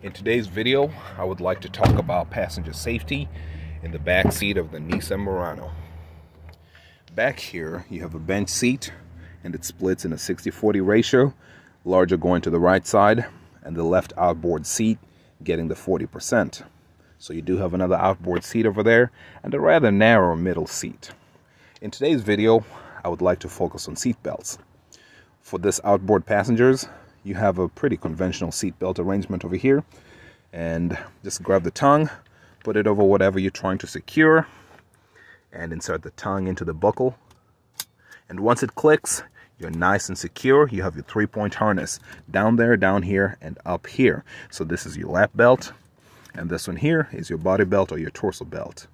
In today's video, I would like to talk about passenger safety in the back seat of the Nissan Murano. Back here, you have a bench seat and it splits in a 60-40 ratio, larger going to the right side and the left outboard seat getting the 40%. So you do have another outboard seat over there and a rather narrow middle seat. In today's video, I would like to focus on seat belts. For this outboard passengers, you have a pretty conventional seatbelt arrangement over here. And just grab the tongue, put it over whatever you're trying to secure, and insert the tongue into the buckle. And once it clicks, you're nice and secure. You have your three-point harness down there, down here, and up here. So this is your lap belt, and this one here is your body belt or your torso belt.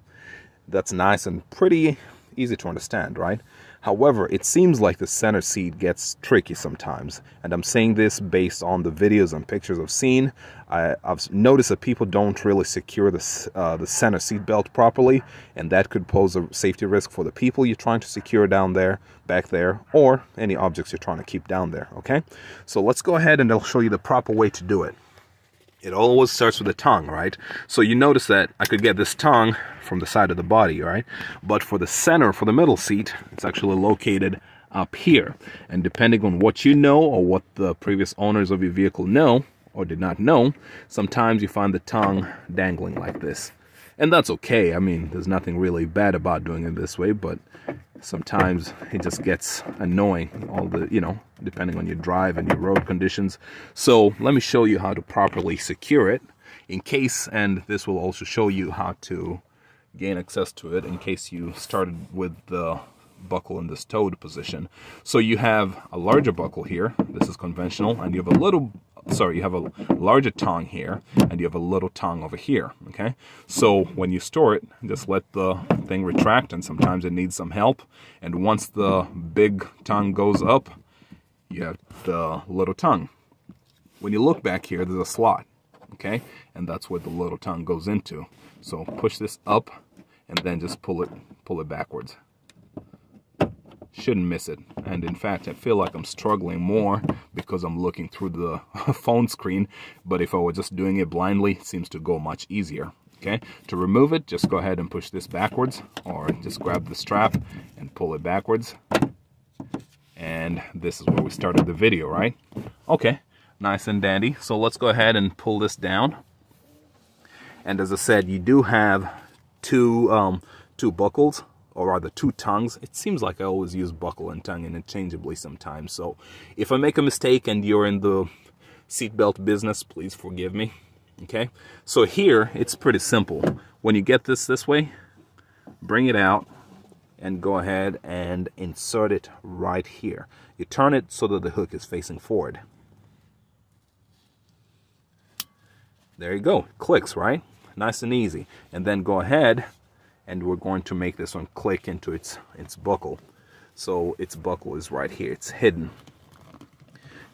That's nice and pretty easy to understand, right? However, it seems like the center seat gets tricky sometimes. And I'm saying this based on the videos and pictures I've seen. I, have noticed that people don't really secure the, uh, the center seat belt properly. And that could pose a safety risk for the people you're trying to secure down there, back there, or any objects you're trying to keep down there, okay? So let's go ahead and I'll show you the proper way to do it it always starts with the tongue, right? So you notice that I could get this tongue from the side of the body, right? But for the center, for the middle seat, it's actually located up here. And depending on what you know or what the previous owners of your vehicle know or did not know, sometimes you find the tongue dangling like this. And that's okay. I mean, there's nothing really bad about doing it this way, but sometimes it just gets annoying all the you know depending on your drive and your road conditions. So let me show you how to properly secure it in case and this will also show you how to gain access to it in case you started with the buckle in this toed position. So you have a larger buckle here. This is conventional and you have a little sorry, you have a larger tongue here and you have a little tongue over here, okay? So when you store it, just let the thing retract and sometimes it needs some help. And once the big tongue goes up, you have the little tongue. When you look back here, there's a slot, okay? And that's where the little tongue goes into. So push this up and then just pull it, pull it backwards shouldn't miss it. And in fact, I feel like I'm struggling more because I'm looking through the phone screen. But if I were just doing it blindly, it seems to go much easier. Okay, to remove it, just go ahead and push this backwards or just grab the strap and pull it backwards. And this is where we started the video, right? Okay, nice and dandy. So let's go ahead and pull this down. And as I said, you do have two, um, two buckles or rather two tongues. It seems like I always use buckle and tongue interchangeably sometimes. So if I make a mistake and you're in the seatbelt business, please forgive me. Okay, so here it's pretty simple. When you get this this way, bring it out and go ahead and insert it right here. You turn it so that the hook is facing forward. There you go, clicks, right? Nice and easy. And then go ahead and we're going to make this one click into its its buckle. So its buckle is right here. It's hidden.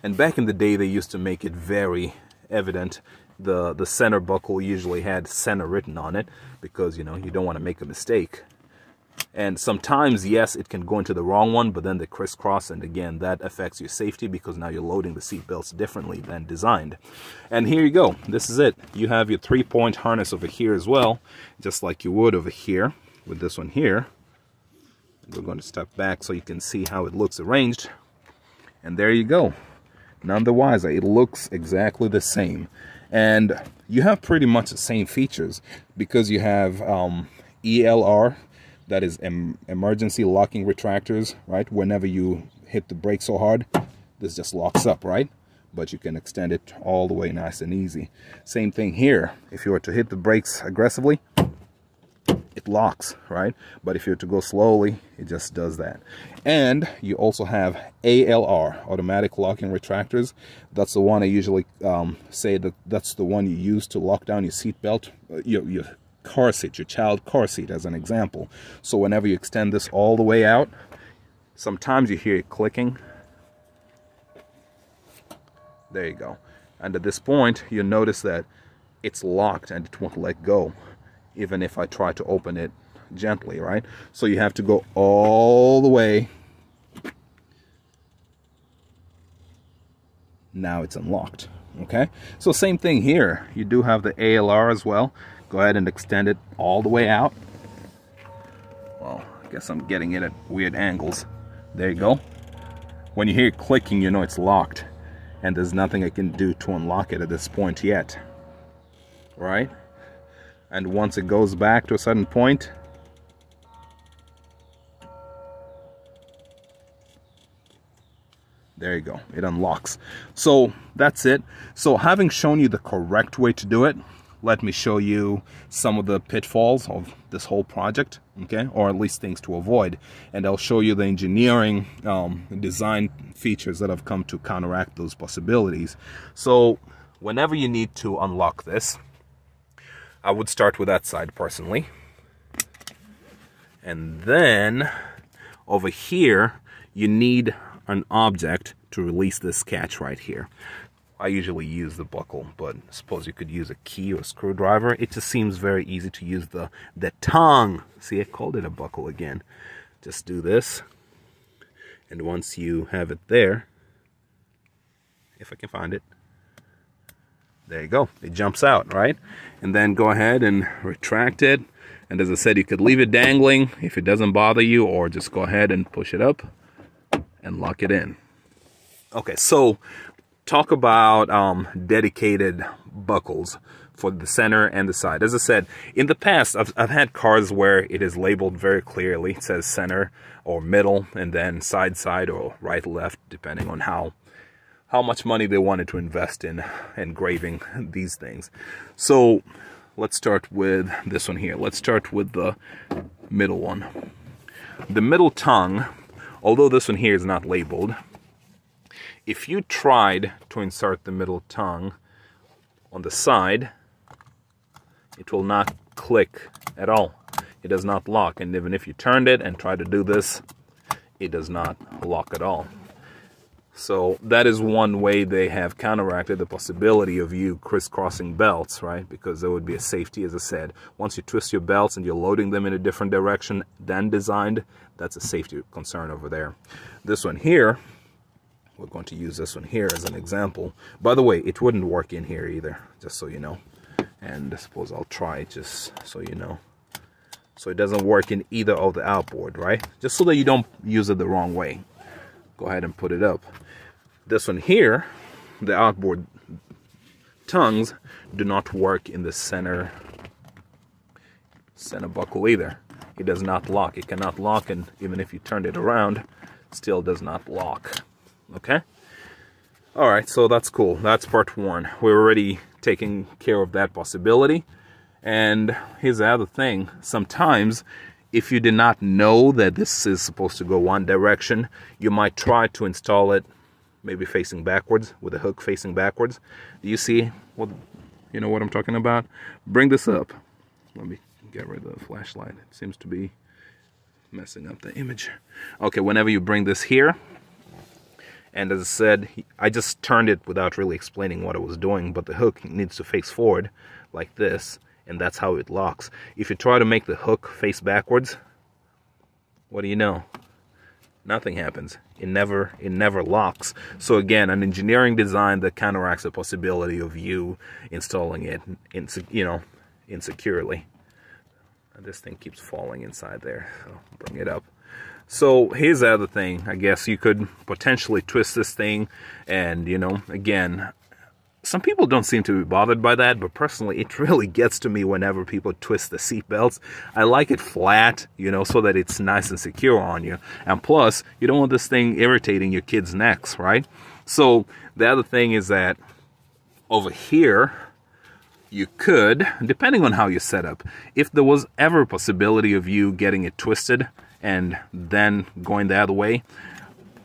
And back in the day they used to make it very evident. The the center buckle usually had center written on it because you know you don't want to make a mistake and sometimes, yes, it can go into the wrong one, but then they crisscross, and again, that affects your safety because now you're loading the seat belts differently than designed. And here you go. This is it. You have your three-point harness over here as well, just like you would over here with this one here. We're going to step back so you can see how it looks arranged. And there you go. None the wiser. It looks exactly the same. And you have pretty much the same features because you have um, ELR that is em emergency locking retractors, right? Whenever you hit the brake so hard, this just locks up, right? But you can extend it all the way nice and easy. Same thing here. If you were to hit the brakes aggressively, it locks, right? But if you're to go slowly, it just does that. And you also have ALR, automatic locking retractors. That's the one I usually um, say that that's the one you use to lock down your seatbelt, uh, your, your car seat, your child car seat as an example. So whenever you extend this all the way out, sometimes you hear it clicking. There you go. And at this point, you notice that it's locked and it won't let go, even if I try to open it gently, right? So you have to go all the way. Now it's unlocked, okay so same thing here you do have the ALR as well go ahead and extend it all the way out. Well I guess I'm getting it at weird angles. There you go. When you hear clicking you know it's locked and there's nothing I can do to unlock it at this point yet. Right? And once it goes back to a certain point there you go. It unlocks. So that's it. So having shown you the correct way to do it let me show you some of the pitfalls of this whole project okay? Or at least things to avoid. And I'll show you the engineering um, design features that have come to counteract those possibilities. So whenever you need to unlock this I would start with that side personally. And then over here you need an object to release this catch right here I usually use the buckle, but I suppose you could use a key or a screwdriver. It just seems very easy to use the, the tongue. See, I called it a buckle again. Just do this. And once you have it there, if I can find it, there you go. It jumps out, right? And then go ahead and retract it. And as I said, you could leave it dangling if it doesn't bother you, or just go ahead and push it up and lock it in. Okay, so talk about um, dedicated buckles for the center and the side. As I said, in the past, I've, I've had cars where it is labeled very clearly. It says center or middle and then side, side or right, left, depending on how how much money they wanted to invest in engraving these things. So let's start with this one here. Let's start with the middle one. The middle tongue, although this one here is not labeled, if you tried to insert the middle tongue on the side, it will not click at all. It does not lock. And even if you turned it and tried to do this, it does not lock at all. So that is one way they have counteracted the possibility of you crisscrossing belts, right? Because there would be a safety, as I said. Once you twist your belts and you're loading them in a different direction than designed, that's a safety concern over there. This one here, we're going to use this one here as an example. By the way, it wouldn't work in here either, just so you know. And I suppose I'll try it just so you know. So it doesn't work in either of the outboard, right? Just so that you don't use it the wrong way. Go ahead and put it up. This one here, the outboard tongues do not work in the center center buckle either. It does not lock. It cannot lock, and even if you turned it around, still does not lock okay? All right so that's cool. That's part one. We're already taking care of that possibility. And here's the other thing. Sometimes if you did not know that this is supposed to go one direction you might try to install it maybe facing backwards with a hook facing backwards. Do you see what you know what I'm talking about? Bring this up. Let me get rid of the flashlight. It seems to be messing up the image. Okay whenever you bring this here and as I said, I just turned it without really explaining what I was doing, but the hook needs to face forward like this, and that's how it locks. If you try to make the hook face backwards, what do you know? Nothing happens. It never it never locks. So again, an engineering design that counteracts the possibility of you installing it in, you know, insecurely. And this thing keeps falling inside there. So bring it up. So here's the other thing. I guess you could potentially twist this thing and, you know, again, some people don't seem to be bothered by that, but personally, it really gets to me whenever people twist the seat belts. I like it flat, you know, so that it's nice and secure on you. And plus, you don't want this thing irritating your kids' necks, right? So the other thing is that over here, you could, depending on how you set up, if there was ever a possibility of you getting it twisted, and then going the other way.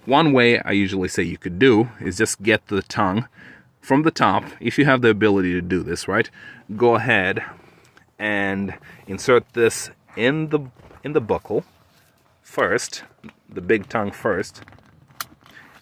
One way I usually say you could do is just get the tongue from the top, if you have the ability to do this, right? Go ahead and insert this in the in the buckle first, the big tongue first,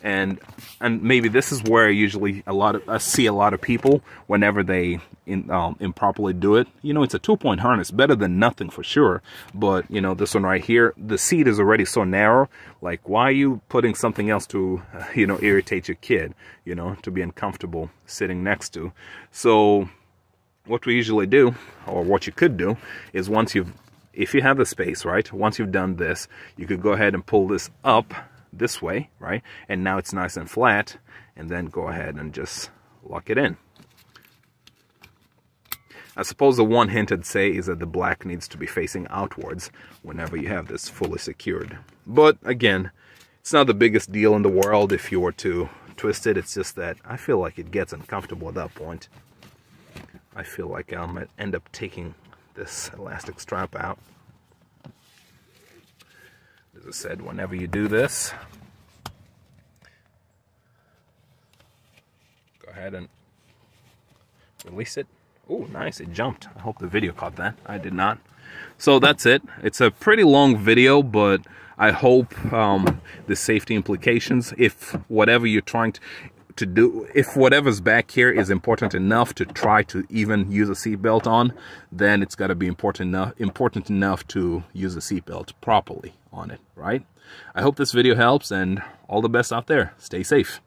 and and maybe this is where usually a lot of I see a lot of people whenever they in, um, improperly do it. You know, it's a two-point harness, better than nothing for sure. But you know, this one right here, the seat is already so narrow. Like, why are you putting something else to, you know, irritate your kid? You know, to be uncomfortable sitting next to. So, what we usually do, or what you could do, is once you've if you have the space, right, once you've done this, you could go ahead and pull this up this way, right? And now it's nice and flat, and then go ahead and just lock it in. I suppose the one hint I'd say is that the black needs to be facing outwards whenever you have this fully secured. But again, it's not the biggest deal in the world if you were to twist it. It's just that I feel like it gets uncomfortable at that point. I feel like I might end up taking this elastic strap out. As I said, whenever you do this, go ahead and release it. Oh, nice, it jumped. I hope the video caught that. I did not. So that's it. It's a pretty long video, but I hope um, the safety implications, if whatever you're trying to, to do, if whatever's back here is important enough to try to even use a seatbelt on, then it's got to be important enough, important enough to use a seatbelt properly on it, right? I hope this video helps and all the best out there. Stay safe.